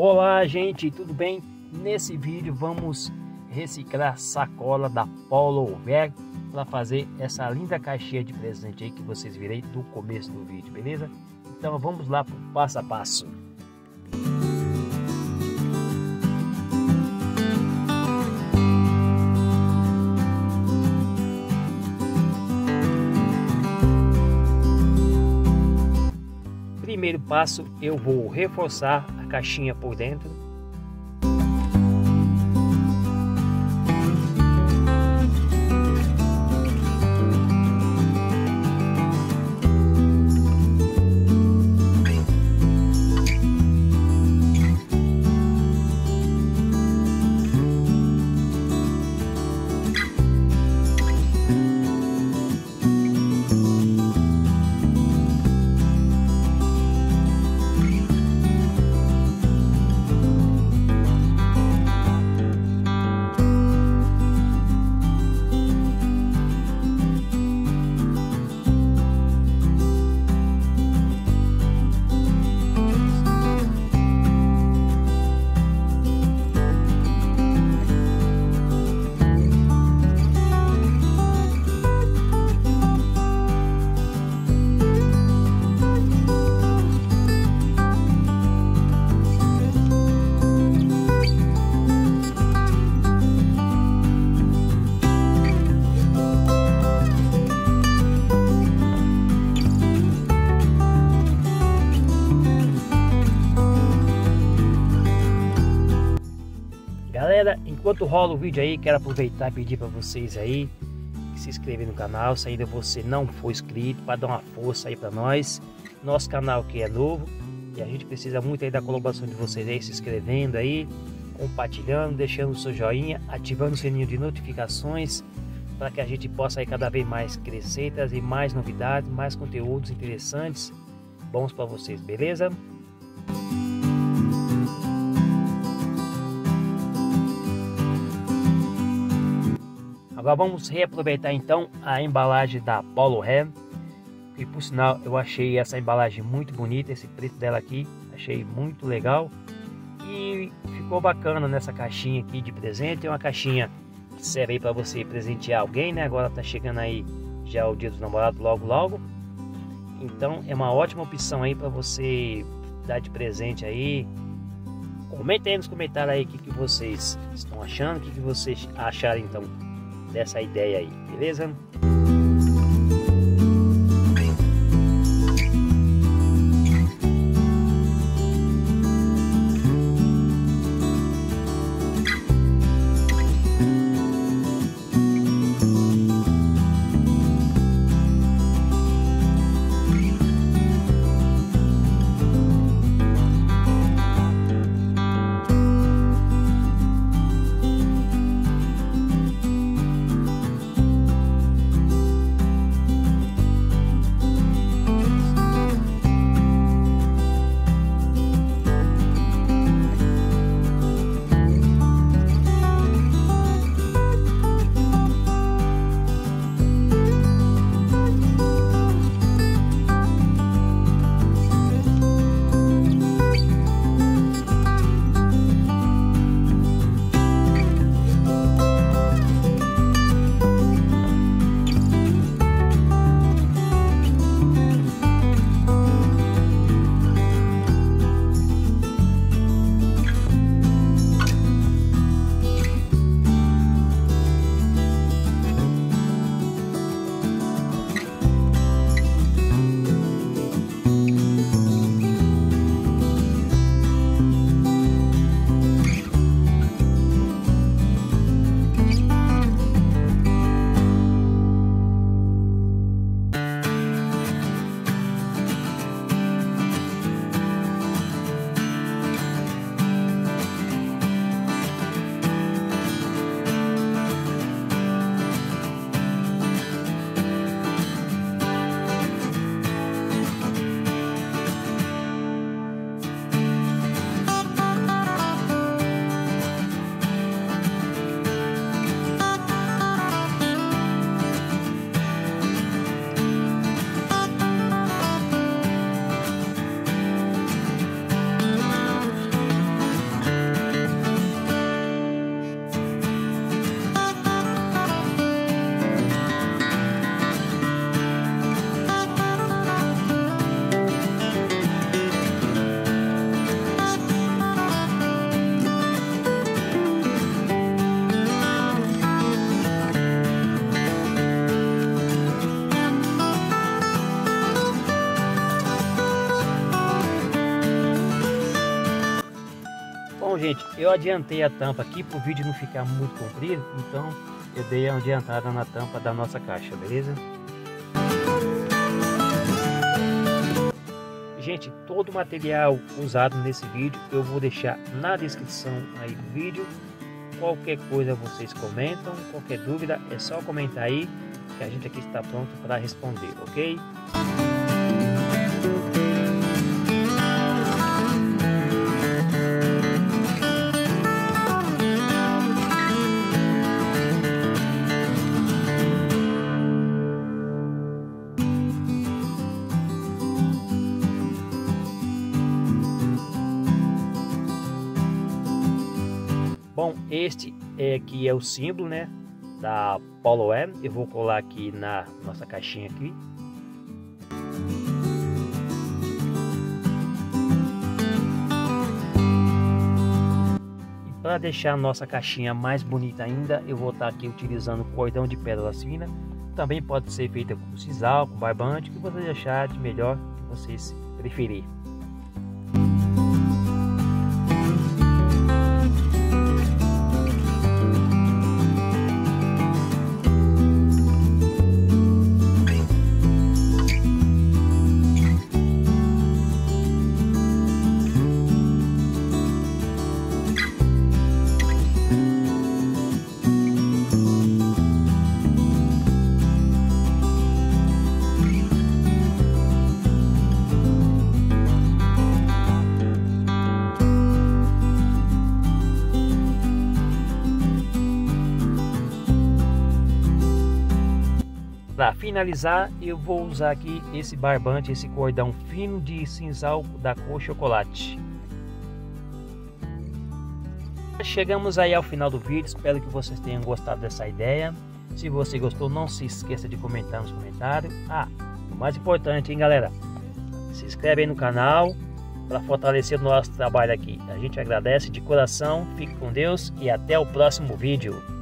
Olá gente, tudo bem? Nesse vídeo vamos reciclar sacola da Polo Ver para fazer essa linda caixinha de presente aí que vocês virei do começo do vídeo, beleza? Então vamos lá para o passo a passo. Primeiro passo, eu vou reforçar a caixinha por dentro Galera, enquanto rola o vídeo aí, quero aproveitar e pedir para vocês aí que se inscrever no canal, se ainda você não for inscrito, para dar uma força aí para nós. Nosso canal que é novo e a gente precisa muito aí da colaboração de vocês aí, se inscrevendo aí, compartilhando, deixando o seu joinha, ativando o sininho de notificações para que a gente possa aí cada vez mais crescer e trazer mais novidades, mais conteúdos interessantes, bons para vocês, beleza? Agora vamos reaproveitar então a embalagem da Polo Ham. E por sinal eu achei essa embalagem muito bonita, esse preço dela aqui, achei muito legal. E ficou bacana nessa caixinha aqui de presente, é uma caixinha que serve aí para você presentear alguém, né? Agora tá chegando aí já o dia dos namorados logo logo. Então é uma ótima opção aí para você dar de presente aí. Comentem aí nos comentários aí o que, que vocês estão achando, o que, que vocês acharam então dessa ideia aí, beleza? Gente, eu adiantei a tampa aqui para o vídeo não ficar muito comprido, então eu dei uma adiantada na tampa da nossa caixa, beleza? Gente, todo o material usado nesse vídeo eu vou deixar na descrição aí do vídeo. Qualquer coisa vocês comentam, qualquer dúvida é só comentar aí que a gente aqui está pronto para responder, ok? Bom, este é aqui é o símbolo, né, da Polo M. Eu vou colar aqui na nossa caixinha aqui. E para deixar a nossa caixinha mais bonita ainda, eu vou estar aqui utilizando cordão de pérolas finas. Também pode ser feita com sisal, com barbante, o que vocês achar de melhor, que vocês preferirem. Para finalizar, eu vou usar aqui esse barbante, esse cordão fino de cinzal da cor chocolate. Chegamos aí ao final do vídeo, espero que vocês tenham gostado dessa ideia. Se você gostou, não se esqueça de comentar nos comentários. Ah, o mais importante, hein, galera? Se inscreve aí no canal para fortalecer o nosso trabalho aqui. A gente agradece de coração, fique com Deus e até o próximo vídeo.